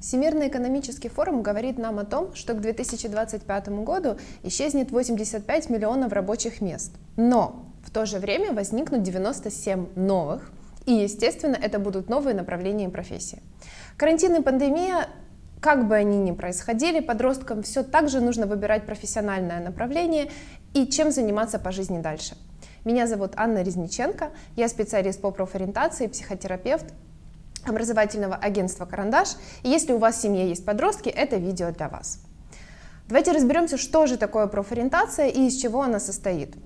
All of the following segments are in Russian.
Всемирный экономический форум говорит нам о том, что к 2025 году исчезнет 85 миллионов рабочих мест. Но в то же время возникнут 97 новых, и, естественно, это будут новые направления и профессии. Карантин и пандемия как бы они ни происходили, подросткам все так же нужно выбирать профессиональное направление и чем заниматься по жизни дальше. Меня зовут Анна Резниченко, я специалист по профориентации, психотерапевт образовательного агентства «Карандаш». И если у вас в семье есть подростки, это видео для вас. Давайте разберемся, что же такое профориентация и из чего она состоит.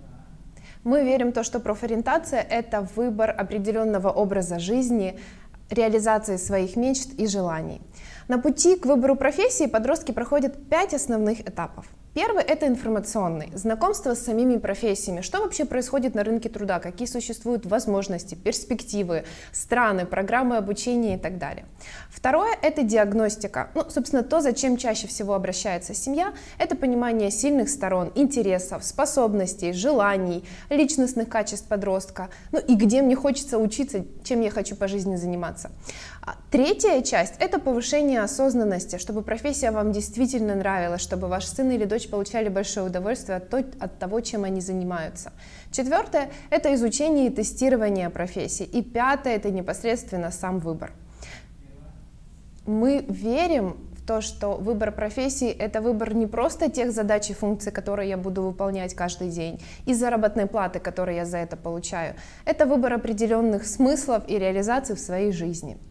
Мы верим в то, что профориентация — это выбор определенного образа жизни, реализации своих мечт и желаний. На пути к выбору профессии подростки проходят пять основных этапов — Первый – это информационный, знакомство с самими профессиями, что вообще происходит на рынке труда, какие существуют возможности, перспективы, страны, программы обучения и так далее. Второе – это диагностика, ну, собственно, то, зачем чаще всего обращается семья, это понимание сильных сторон, интересов, способностей, желаний, личностных качеств подростка, ну и где мне хочется учиться, чем я хочу по жизни заниматься. А третья часть – это повышение осознанности, чтобы профессия вам действительно нравилась, чтобы ваш сын или дочь получали большое удовольствие от, того, чем они занимаются. Четвертое – это изучение и тестирование профессии. И пятое – это непосредственно сам выбор. Мы верим в то, что выбор профессии – это выбор не просто тех задач и функций, которые я буду выполнять каждый день, и заработной платы, которую я за это получаю. Это выбор определенных смыслов и реализации в своей жизни –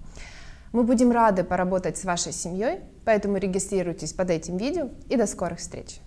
мы будем рады поработать с вашей семьей, поэтому регистрируйтесь под этим видео и до скорых встреч!